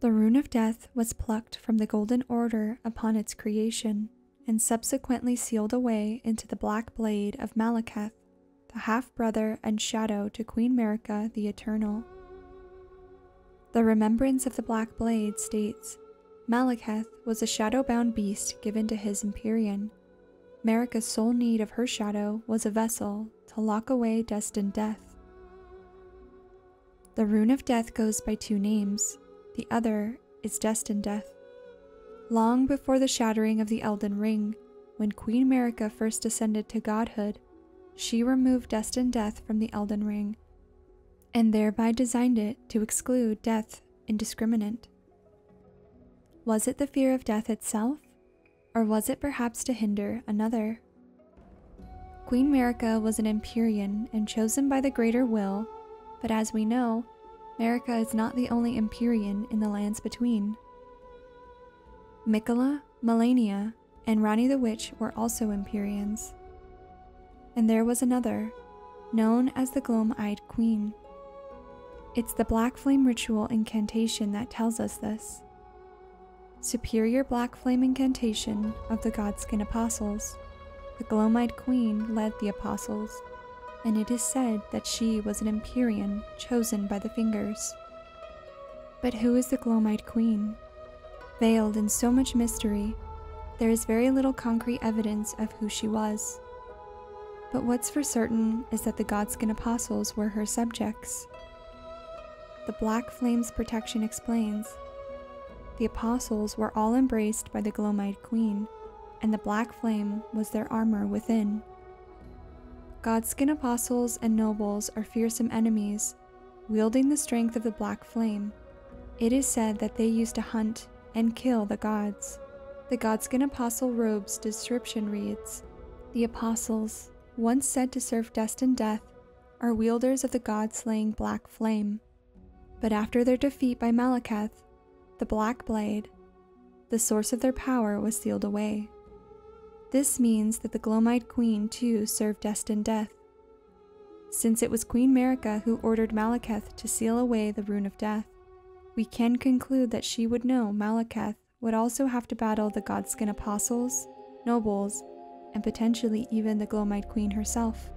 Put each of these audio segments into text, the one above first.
The rune of death was plucked from the Golden Order upon its creation and subsequently sealed away into the black blade of Maliketh, the half brother and shadow to Queen Marika the Eternal. The Remembrance of the Black Blade states Maliketh was a shadow bound beast given to his Empyrean. Marika's sole need of her shadow was a vessel to lock away destined death. The rune of death goes by two names, the other is destined death. Long before the shattering of the Elden Ring, when Queen Marika first ascended to godhood, she removed destined death from the Elden Ring and thereby designed it to exclude death indiscriminate. Was it the fear of death itself, or was it perhaps to hinder another? Queen Marika was an Empyrean and chosen by the Greater Will, but as we know, Marika is not the only Empyrean in the lands between. Miquella, Malenia, and Ranni the Witch were also Empyreans. And there was another, known as the Gloam-Eyed Queen. It's the Black Flame Ritual incantation that tells us this. Superior Black Flame incantation of the Godskin Apostles. The Gloam-Eyed Queen led the Apostles, and it is said that she was an Empyrean chosen by the Fingers. But who is the Gloam-Eyed Queen? Veiled in so much mystery, there is very little concrete evidence of who she was. But what's for certain is that the Godskin Apostles were her subjects the Black Flame's protection explains. The apostles were all embraced by the Gloam-Eyed Queen, and the Black Flame was their armor within. Godskin apostles and nobles are fearsome enemies, wielding the strength of the Black Flame. It is said that they used to hunt and kill the gods. The Godskin apostle robe's description reads The apostles, once said to serve destined death, are wielders of the god slaying Black Flame. But after their defeat by Maliketh, the Black Blade, the source of their power was sealed away. This means that the Gloam-Eyed Queen too served destined death. Since it was Queen Marika who ordered Maliketh to seal away the Rune of Death, we can conclude that she would know Maliketh would also have to battle the Godskin Apostles, nobles, and potentially even the Gloam-Eyed Queen herself.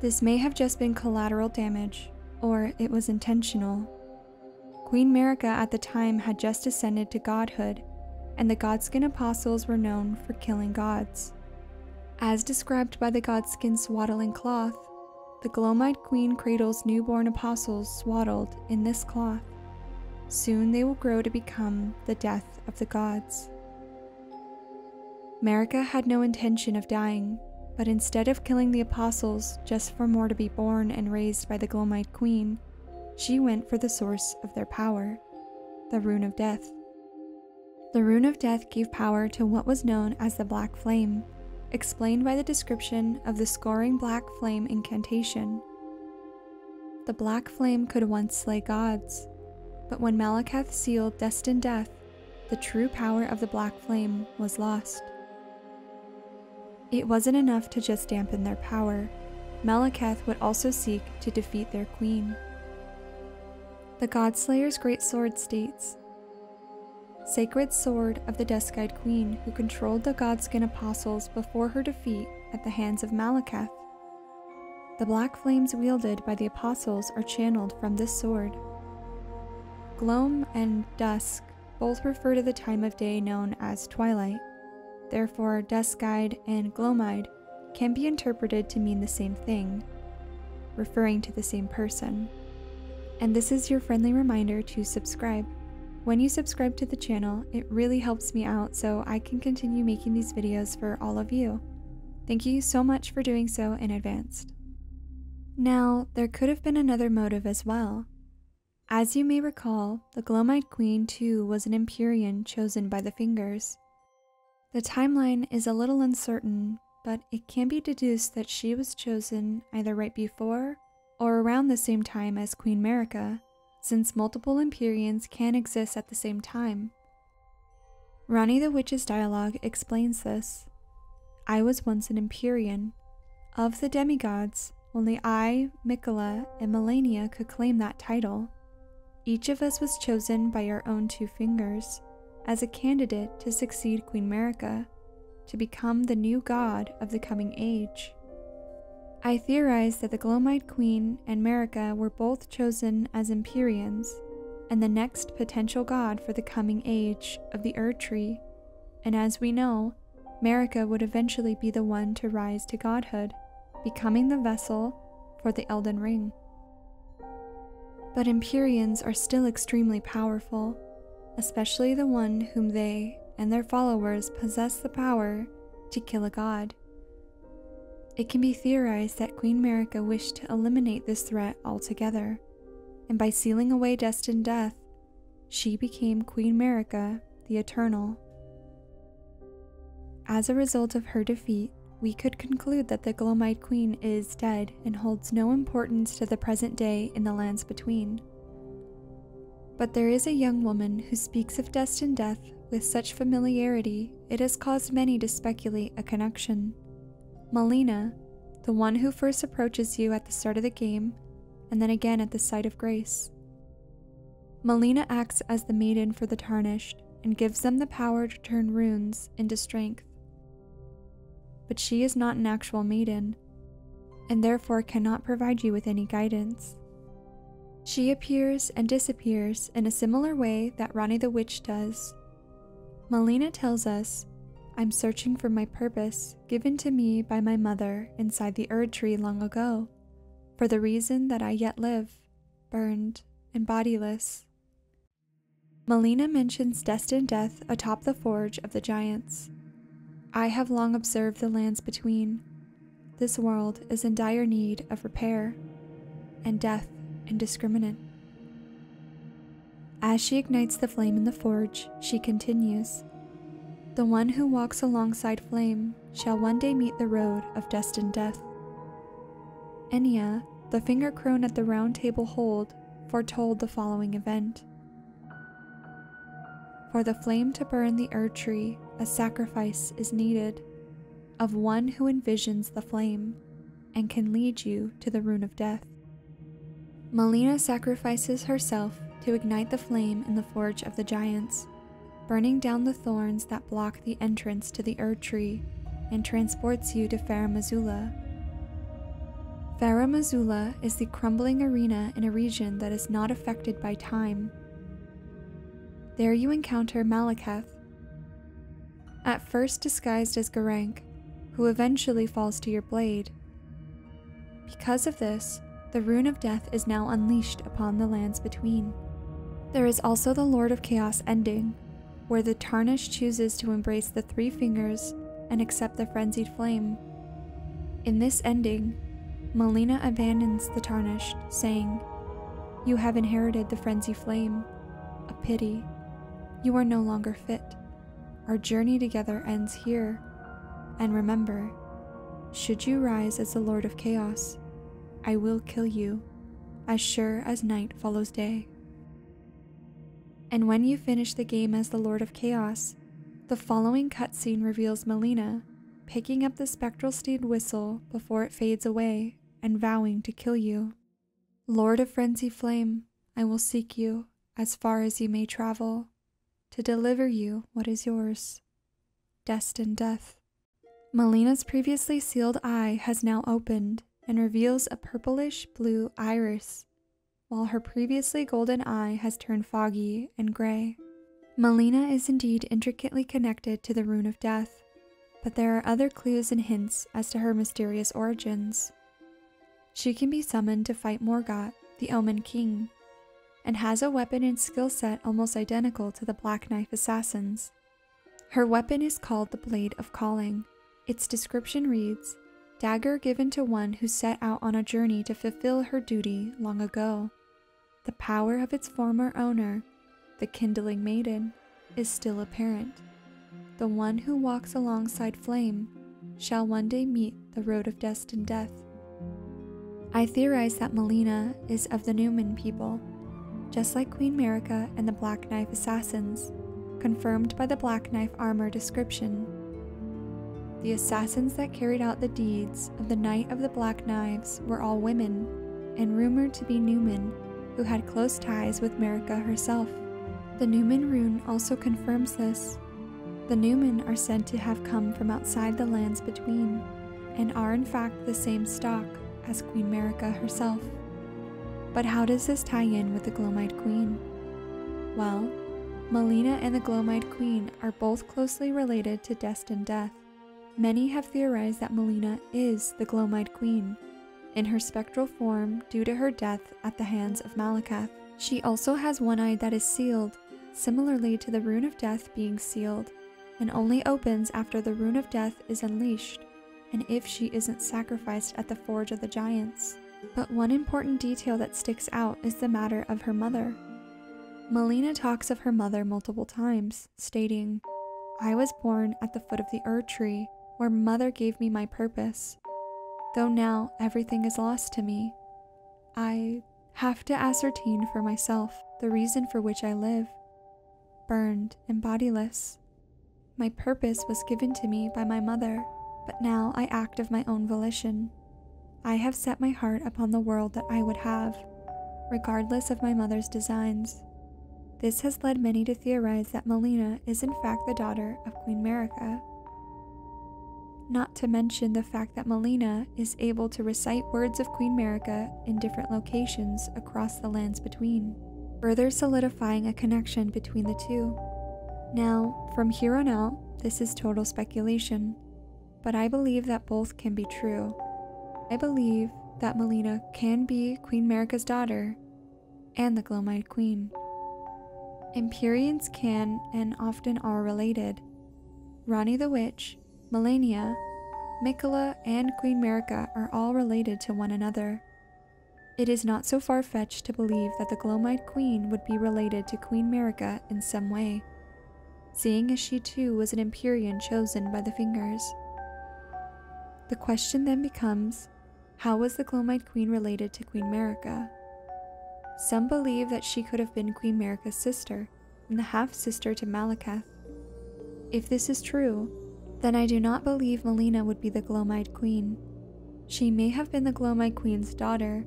This may have just been collateral damage, or it was intentional. Queen Marika at the time had just ascended to godhood, and the Godskin apostles were known for killing gods. As described by the Godskin swaddling cloth, the Gloam-Eyed Queen cradles newborn apostles swaddled in this cloth. Soon they will grow to become the death of the gods. Marika had no intention of dying, but instead of killing the apostles just for more to be born and raised by the Gloam-Eyed Queen, she went for the source of their power, the Rune of Death. The Rune of Death gave power to what was known as the Black Flame, explained by the description of the Scouring Black Flame incantation. The Black Flame could once slay gods, but when Maliketh sealed destined death, the true power of the Black Flame was lost. It wasn't enough to just dampen their power. Maliketh would also seek to defeat their queen. The Godslayer's Great Sword states Sacred Sword of the Dusk-Eyed Queen who controlled the Godskin Apostles before her defeat at the hands of Maliketh. The black flames wielded by the Apostles are channeled from this sword. Gloam and Dusk both refer to the time of day known as twilight. Therefore, dusk-eyed and gloam-eyed can be interpreted to mean the same thing, referring to the same person. And this is your friendly reminder to subscribe. When you subscribe to the channel, it really helps me out so I can continue making these videos for all of you. Thank you so much for doing so in advance. Now, there could have been another motive as well. As you may recall, the Gloam-Eyed Queen too was an Empyrean chosen by the Fingers. The timeline is a little uncertain, but it can be deduced that she was chosen either right before or around the same time as Queen Marika, since multiple Empyreans can exist at the same time. Ranni the Witch's dialogue explains this. I was once an Empyrean. Of the demigods, only I, Miquella, and Malenia could claim that title. each of us was chosen by our own two fingers as a candidate to succeed Queen Marika, to become the new god of the coming age. I theorize that the Gloam-Eyed Queen and Marika were both chosen as Empyreans and the next potential god for the coming age of the Erd Tree, and as we know, Marika would eventually be the one to rise to godhood, becoming the vessel for the Elden Ring. But Empyreans are still extremely powerful, especially the one whom they and their followers possess the power to kill a god. It can be theorized that Queen Marika wished to eliminate this threat altogether, and by sealing away destined death, she became Queen Marika the Eternal. As a result of her defeat, we could conclude that the Gloam-Eyed Queen is dead and holds no importance to the present day in the lands between. But there is a young woman who speaks of destined death with such familiarity it has caused many to speculate a connection. Melina, the one who first approaches you at the start of the game, and then again at the site of grace. Melina acts as the maiden for the tarnished and gives them the power to turn runes into strength but she is not an actual maiden, and therefore cannot provide you with any guidance. She appears and disappears in a similar way that Ranni the Witch does. Melina tells us, I'm searching for my purpose given to me by my mother inside the Erd tree long ago, for the reason that I yet live, burned and bodiless. Melina mentions destined death atop the forge of the giants. I have long observed the lands between. This world is in dire need of repair, and death indiscriminate. As she ignites the flame in the forge, she continues The one who walks alongside flame shall one day meet the road of destined death. Enia, the finger crone at the round table hold, foretold the following event. For the flame to burn the Erd tree, a sacrifice is needed of one who envisions the flame and can lead you to the rune of death. Melina sacrifices herself to ignite the flame in the forge of the giants, burning down the thorns that block the entrance to the Erd tree, and transports you to Farum Azula. Farum Azula is the crumbling arena in a region that is not affected by time. There you encounter Maliketh, at first disguised as Gurranq, who eventually falls to your blade. Because of this, the Rune of Death is now unleashed upon the lands between. There is also the Lord of Chaos ending, where the Tarnished chooses to embrace the Three Fingers and accept the Frenzied Flame. In this ending, Melina abandons the Tarnished, saying, You have inherited the Frenzy Flame. A pity. You are no longer fit. Our journey together ends here. And remember, should you rise as the Lord of Chaos, I will kill you, as sure as night follows day. And when you finish the game as the Lord of Chaos, the following cutscene reveals Melina picking up the spectral steed whistle before it fades away and vowing to kill you. Lord of Frenzy Flame, I will seek you as far as you may travel to deliver you what is yours. Destined death. Melina's previously sealed eye has now opened and reveals a purplish blue iris, while her previously golden eye has turned foggy and gray. Melina is indeed intricately connected to the Rune of Death, but there are other clues and hints as to her mysterious origins. She can be summoned to fight Morgott, the Omen King, and has a weapon and skill set almost identical to the Black Knife Assassins. Her weapon is called the Blade of Calling. Its description reads Dagger given to one who set out on a journey to fulfill her duty long ago. The power of its former owner, the Kindling Maiden, is still apparent. The one who walks alongside Flame shall one day meet the road of destined death. I theorize that Melina is of the Numen people just like Queen Marika and the Black Knife assassins, confirmed by the Black Knife armor description. The assassins that carried out the deeds of the Night of the Black Knives were all women, and rumored to be Numen, who had close ties with Marika herself. The Numen rune also confirms this. The Numen are said to have come from outside the lands between, and are in fact the same stock as Queen Marika herself. But how does this tie in with the Gloam-Eyed Queen? Well, Melina and the Gloam-Eyed Queen are both closely related to Destined Death. Many have theorized that Melina is the Gloam-Eyed Queen, in her spectral form due to her death at the hands of Maliketh. She also has one eye that is sealed, similarly to the Rune of Death being sealed, and only opens after the Rune of Death is unleashed, and if she isn't sacrificed at the Forge of the Giants. But one important detail that sticks out is the matter of her mother. Melina talks of her mother multiple times, stating, I was born at the foot of the Erd tree, where mother gave me my purpose. Though now everything is lost to me, I have to ascertain for myself the reason for which I live. Burned and bodiless. My purpose was given to me by my mother, but now I act of my own volition. I have set my heart upon the world that I would have, regardless of my mother's designs. This has led many to theorize that Melina is in fact the daughter of Queen Marika. Not to mention the fact that Melina is able to recite words of Queen Marika in different locations across the lands between, further solidifying a connection between the two. Now, from here on out, this is total speculation, but I believe that both can be true. I believe that Melina can be Queen Marika's daughter and the Gloam-Eyed Queen. Empyreans can and often are related. Ranni the Witch, Malenia, Miquella, and Queen Marika are all related to one another. It is not so far fetched to believe that the Gloam-Eyed Queen would be related to Queen Marika in some way, seeing as she too was an Empyrean chosen by the Fingers. The question then becomes how was the Gloam-Eyed Queen related to Queen Marika? Some believe that she could have been Queen Marika's sister and the half sister to Maliketh. If this is true, then I do not believe Melina would be the Gloam-Eyed Queen. She may have been the Gloam-Eyed Queen's daughter,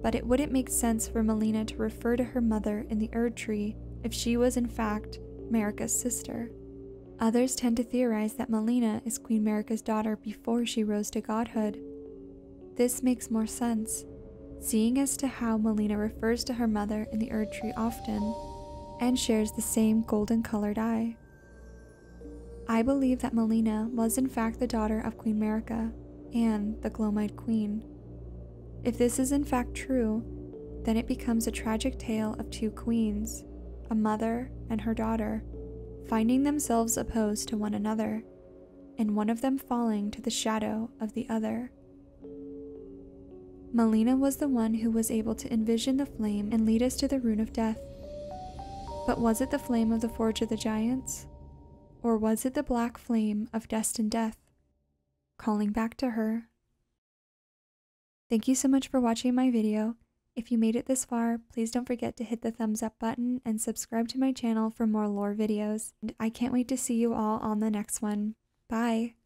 but it wouldn't make sense for Melina to refer to her mother in the Erd Tree if she was in fact Marika's sister. Others tend to theorize that Melina is Queen Marika's daughter before she rose to godhood. This makes more sense, seeing as to how Melina refers to her mother in the Erd Tree often, and shares the same golden colored eye. I believe that Melina was in fact the daughter of Queen Marika and the Gloam-Eyed Queen. If this is in fact true, then it becomes a tragic tale of two queens, a mother and her daughter, finding themselves opposed to one another, and one of them falling to the shadow of the other. Melina was the one who was able to envision the flame and lead us to the rune of death. But was it the flame of the Forge of the Giants? Or was it the black flame of destined death, calling back to her? Thank you so much for watching my video. If you made it this far, please don't forget to hit the thumbs up button and subscribe to my channel for more lore videos. And I can't wait to see you all on the next one. Bye!